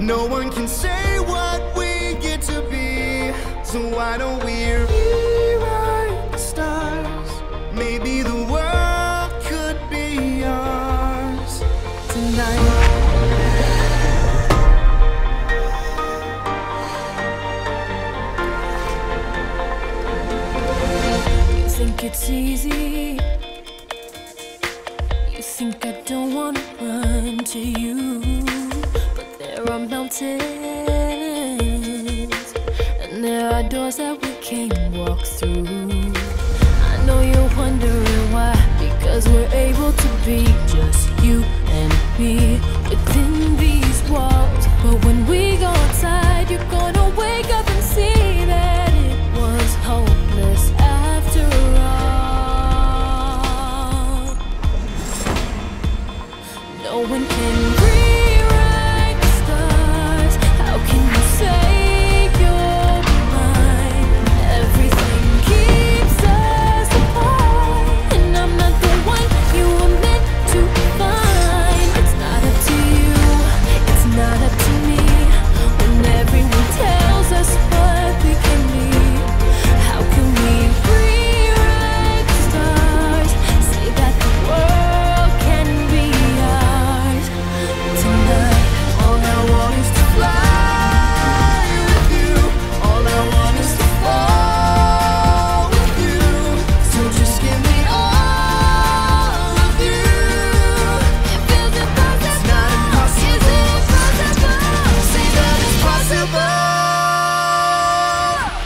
No one can say what we get to be. So why don't we rewrite the stars? Maybe the world could be ours tonight. You think it's easy. You think I don't wanna run to you. Are mountains, and there are doors that we can't walk through. I know you're wondering why, because we're able to be just you and me within these walls. But when we go outside, you're gonna wake up and see that it was hopeless after all. No one can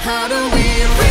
How do we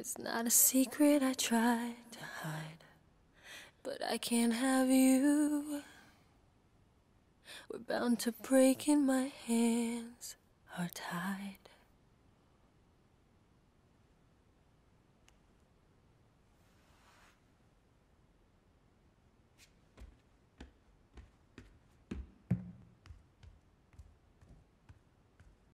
It's not a secret I tried to hide, but I can't have you. We're bound to break and my hands are tied.